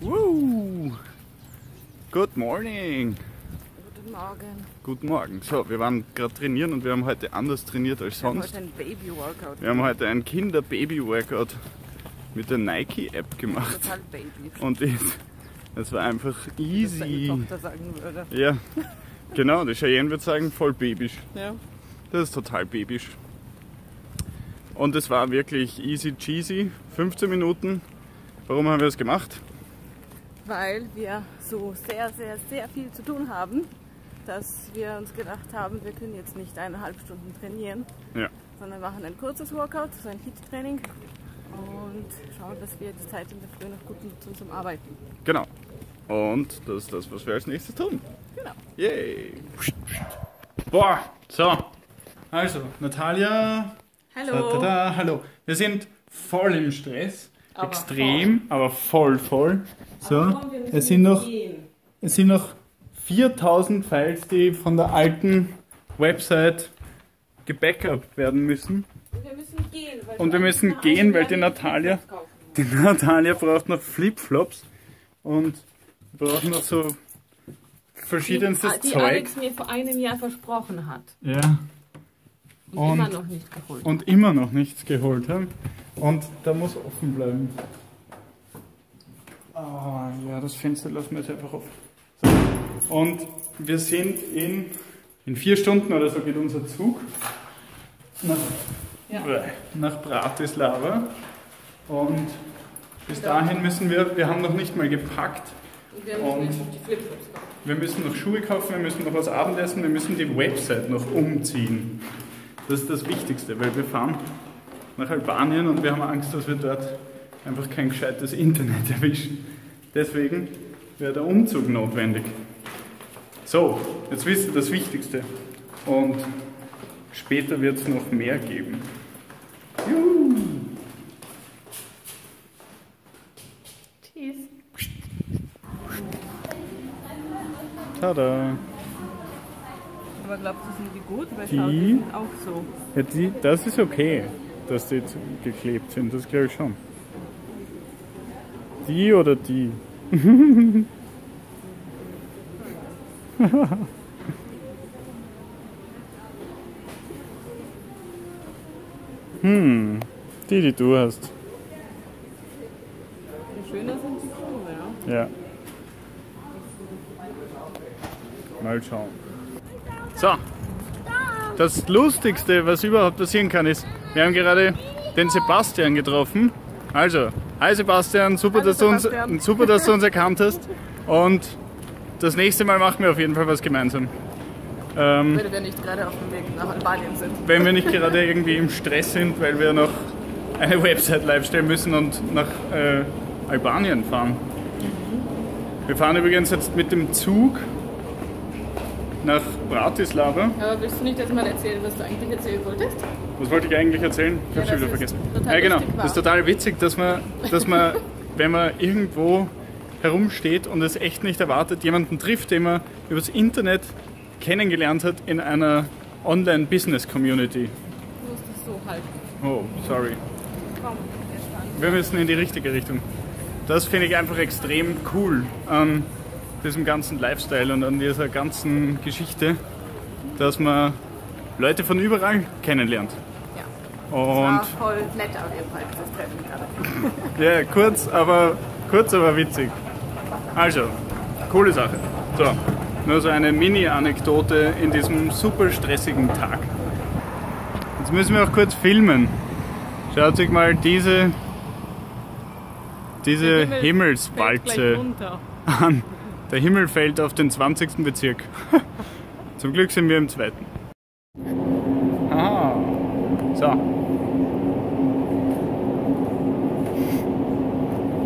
Woo. Good morning. Guten Morgen. Guten Morgen. So, wir waren gerade trainieren und wir haben heute anders trainiert als Wir haben sonst. heute ein Baby-Workout. Wir haben heute ein Kinder-Baby-Workout mit der Nike-App gemacht. Total Baby. Und es war einfach Was deine easy. Tochter sagen würde. Ja, genau. Die Cheyenne würde sagen, voll babysch. Ja. Das ist total babysch. Und es war wirklich easy cheesy. 15 Minuten. Warum haben wir das gemacht? Weil wir so sehr, sehr, sehr viel zu tun haben, dass wir uns gedacht haben, wir können jetzt nicht eineinhalb Stunden trainieren, Ja. sondern machen ein kurzes Workout, so ein Hit-Training und schauen, dass wir die Zeit in der Früh noch gut nutzen zum Arbeiten. Genau. Und das ist das, was wir als nächstes tun. Genau. Yay! Boah, so. Also, Natalia. Hallo. Tada, hallo. Wir sind voll im Stress. Aber Extrem, aber voll, voll. So, komm, es sind noch, gehen. es sind noch 4000 Files, die von der alten Website gebackupt werden müssen. Und wir müssen gehen. Weil Und wir die müssen gehen, weil die Natalia-. Die Natalia braucht noch Flipflops und wir brauchen noch so verschiedenstes die, die Zeug. Alex mir vor einem Jahr versprochen hat Ja. Und, immer noch nicht geholt. und immer noch nichts geholt haben. Und da muss offen bleiben. Ah, ja, das Fenster lassen wir jetzt einfach offen. So. Und wir sind in, in vier Stunden oder so geht unser Zug nach, Ja. nach Bratislava. Und bis dahin müssen wir, wir haben noch nicht mal gepackt, Und wir müssen noch Schuhe kaufen, wir müssen noch was Abendessen, wir müssen die Website noch umziehen. Das ist das Wichtigste, weil wir fahren nach Albanien und wir haben Angst, dass wir dort einfach kein gescheites Internet erwischen. Deswegen wäre der Umzug notwendig. So, jetzt wisst ihr das Wichtigste. Und später wird es noch mehr geben. Juhu. Tschüss. Tada. Aber glaubst du, sind die gut? Weil Die- schau, die sind auch so. Ja, die, das ist okay, dass die geklebt sind, das glaube ich schon. Die oder die? hm, die, die du hast. Je schöner sind die Schuhe, ja. Ja. Mal schauen. So. Das Lustigste, was überhaupt passieren kann, ist, wir haben gerade den Sebastian getroffen. Also, hi Sebastian, super, Hallo dass, du uns, super dass du uns erkannt hast. Und das nächste Mal machen wir auf jeden Fall was gemeinsam. Ähm, Wenn wir nicht gerade auf dem Weg nach Albanien sind. wenn wir nicht gerade irgendwie im Stress sind, weil wir noch eine Website live stellen müssen und nach äh, Albanien fahren. Wir fahren übrigens jetzt mit dem Zug nach Bratislava. Aber willst du nicht jetzt mal erzählen, was du eigentlich erzählen wolltest? Was wollte ich eigentlich erzählen? Ich Ja, schon dass wieder es vergessen. Ja, genau. Das ist total witzig, dass man, dass man, wenn man irgendwo herumsteht und es echt nicht erwartet, jemanden trifft, den man übers Internet kennengelernt hat in einer Online-Business-Community. Du musst es so halten. Oh, sorry. Komm. Wir müssen in die richtige Richtung. Das finde ich einfach extrem cool an diesem ganzen Lifestyle und an dieser ganzen Geschichte, dass man Leute von überall kennenlernt. Ja. Und War voll nett auf jeden Fall, dieses Treffen gerade. ja, kurz, aber kurz, aber witzig. Also, coole Sache. So, nur so eine Mini-Anekdote in diesem super stressigen Tag. Jetzt müssen wir auch kurz filmen. Schaut sich mal diese diese Himmelswalze an. Der Himmel fällt auf den 20. Bezirk. Zum Glück sind wir im zweiten. Aha. So.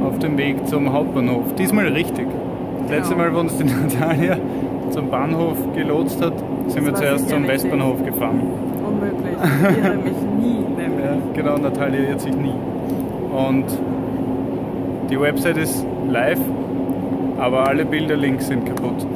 Auf dem Weg zum Hauptbahnhof. Diesmal richtig. Das letzte Genau. Mal, wo uns die Natalia zum Bahnhof gelotst hat, sind wir war zuerst zum nicht Westbahnhof gefahren. Unmöglich. Ich irre mich nie, nämlich. Ja, genau, Natalia irrt sich nie. Und die Website ist live, aber alle Bilderlinks sind kaputt.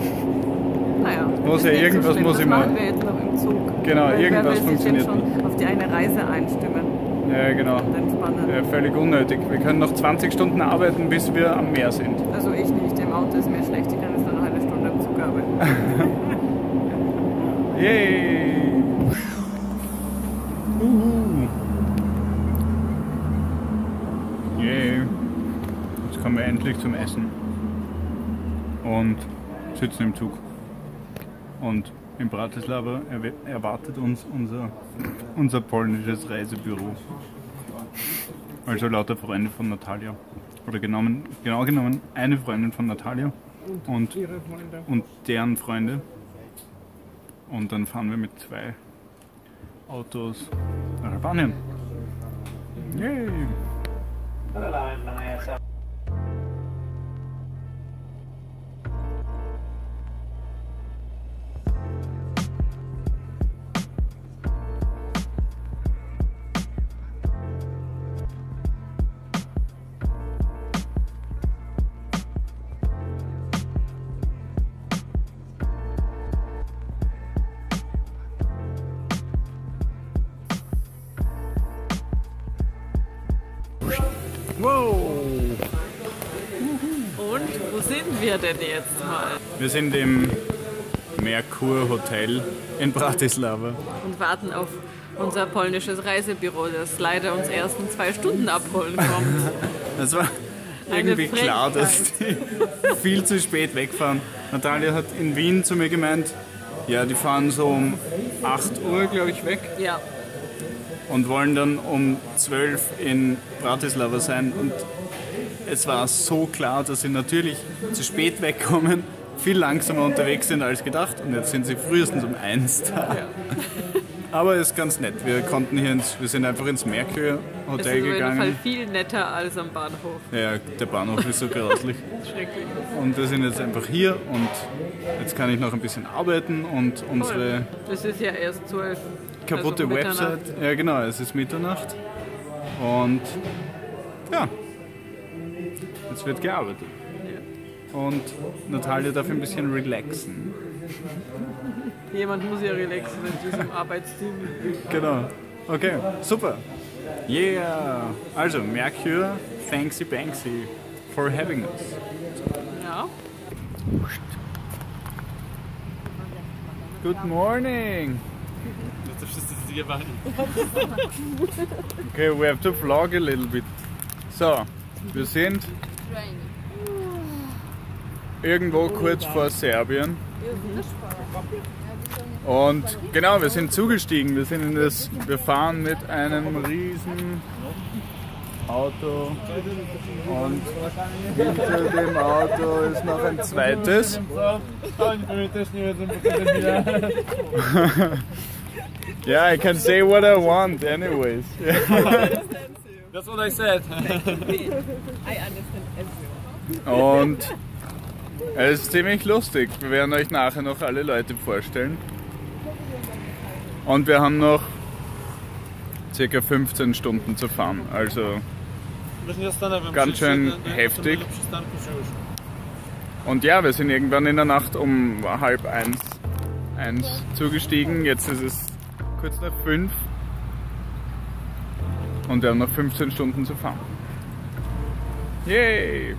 Naja, Muss ja nicht irgendwas so muss das ich machen wir jetzt noch im Zug. Genau, Weil irgendwas funktioniert schon auf die eine Reise einstimmen. Ja, genau. Ja, völlig unnötig. Wir können noch 20 Stunden arbeiten, bis wir am Meer sind. Also ich nicht, im Auto ist mir schlecht, ich kann jetzt noch eine Stunde im Zug arbeiten. Yay! Uhu. Yay! Jetzt kommen wir endlich zum Essen. Und sitzen im Zug. Und in Bratislava erwartet uns unser, unser polnisches Reisebüro. Also lauter Freunde von Natalia. Oder genommen, genau genommen eine Freundin von Natalia und, und deren Freunde. Und dann fahren wir mit zwei Autos nach Albanien. Yay! Wow! Und wo sind wir denn jetzt mal? Wir sind im Merkur Hotel in Bratislava. Und warten auf unser polnisches Reisebüro, das leider uns erst in zwei Stunden abholen kommt. Das war Eine irgendwie klar, dass die viel zu spät wegfahren. Natalia hat in Wien zu mir gemeint, ja, die fahren so um 8 Uhr, glaube ich, weg Ja, und wollen dann um 12 in Bratislava sein. Und es war so klar, dass sie natürlich zu spät wegkommen, viel langsamer unterwegs sind als gedacht und jetzt sind sie frühestens um 1 da. Aber ist ganz nett. Wir konnten hier ins, wir sind einfach ins Merkur es Hotel ist auf jeden gegangen. Fall viel netter als am Bahnhof. Ja, der Bahnhof ist so grauslich. Schrecklich. Und wir sind jetzt einfach hier und jetzt kann ich noch ein bisschen arbeiten und unsere Es ist ja erst zwölf. Kaputte also. Website. Ja, genau, es ist Mitternacht. Und ja, jetzt wird gearbeitet. Und Natalia darf ein bisschen relaxen. Jemand muss ja relaxen in diesem Arbeitsteam. Genau. Okay, super. Yeah. Also, Mercure, thanksy Banksy for having us. Ja. Good morning. Okay, we have to vlog a little bit. So, wir sind irgendwo kurz vor Serbien. Und genau, wir sind zugestiegen. Wir sind in das, wir fahren mit einem riesen Auto und hinter dem Auto ist noch ein zweites. Yeah, I can say what I want anyways. That's what I said. Und es ist ziemlich lustig. Wir werden euch nachher noch alle Leute vorstellen. Und wir haben noch circa 15 Stunden zu fahren. Also Ganz schön heftig. und ja, wir sind irgendwann in der Nacht um halb eins, eins zugestiegen. Jetzt ist es kurz nach fünf. Und wir haben noch 15 Stunden zu fahren. Yay!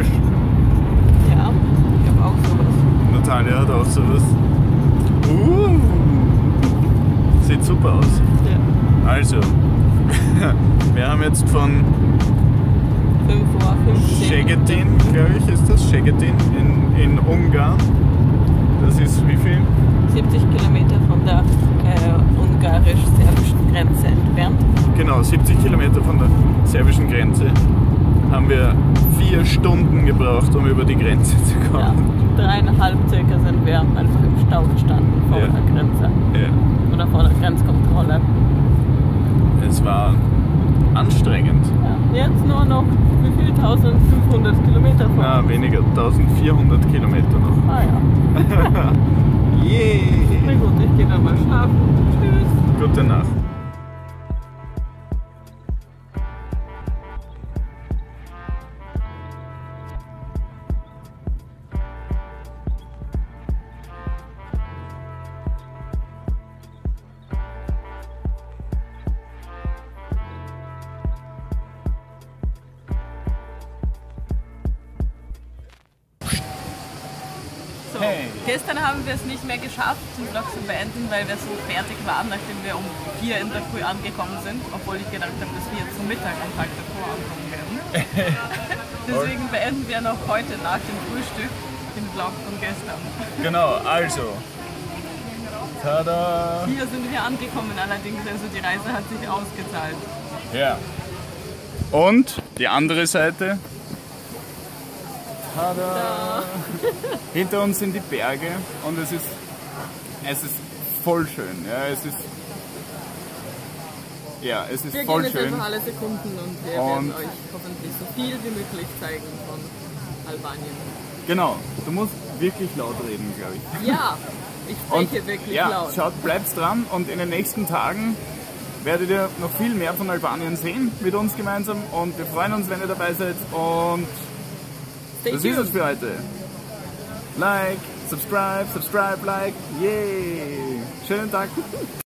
Praktisch. Ja, ich habe auch sowas. Natalia hat auch sowas. Uh. Sieht super aus. Ja. Also, wir haben jetzt von 5 vor 15. Szegedin, glaube ich, ist das, Szegedin in, in Ungarn. Das ist wie viel? 70 Kilometer von der äh, ungarisch-serbischen Grenze entfernt. Genau, 70 Kilometer von der serbischen Grenze haben wir vier Stunden gebraucht, um über die Grenze zu Ja, kommen. dreieinhalb circa sind wir einfach im Stau gestanden vor Ja. der Grenze Ja. oder vor der Grenzkontrolle. Es war anstrengend. Ja, jetzt nur noch wie viel? 1500 Kilometer vor Na, uns. weniger, 1400 Kilometer noch. Ah ja. Na Yay! gut, ich gehe dann mal schlafen. Tschüss. Gute Nacht. Gestern haben wir es nicht mehr geschafft, den Vlog zu beenden, weil wir so fertig waren, nachdem wir um 4 in der Früh angekommen sind, obwohl ich gedacht habe, dass wir zum Mittag am Tag davor ankommen werden. Deswegen beenden wir noch heute nach dem Frühstück den Vlog von gestern. Genau, also. Tada! Hier sind wir angekommen allerdings, also die Reise hat sich ausgezahlt. Ja. Und die andere Seite. Tada! Hinter uns sind die Berge und es ist, es ist voll schön. Ja, es ist, ja, es ist Wir voll gehen jetzt schön. einfach alle Sekunden und wir Und- werden euch hoffentlich so viel wie möglich zeigen von Albanien. Genau, du musst wirklich laut reden, glaube ich. Ja, ich spreche wirklich ja, laut. schaut, bleibt dran und in den nächsten Tagen werdet ihr noch viel mehr von Albanien sehen mit uns gemeinsam und wir freuen uns, wenn ihr dabei seid und Stay das ist es tuned. für heute. Like, subscribe, subscribe, like, yay! Schönen Tag!